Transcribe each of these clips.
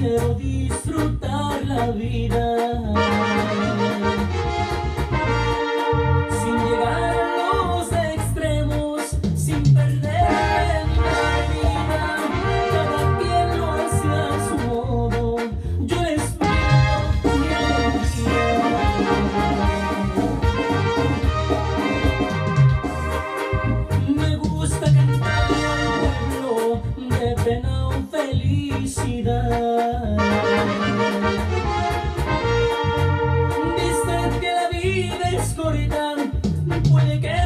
quiero disfrutar la vida. Felicidad. Dicen que la vida es corta, puede que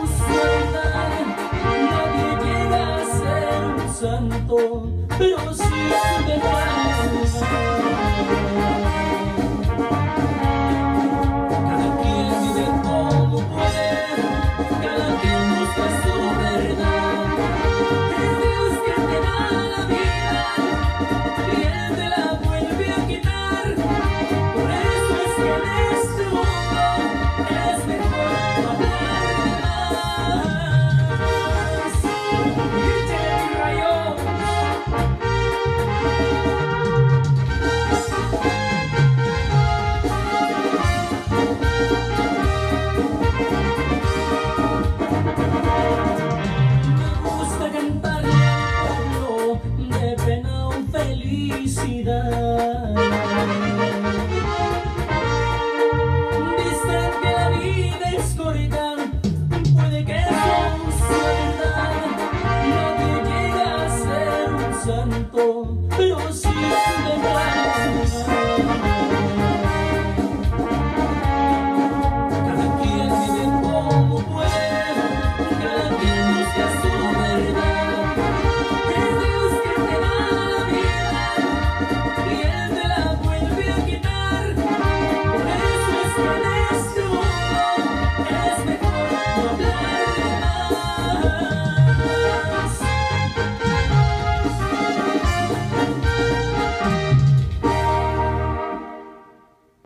suceda. Nadie llega a ser un santo, pero si es verdad. felicidad. Dicen que la vida es corta, puede que sea cierta, no te llega a ser un santo, pero sí.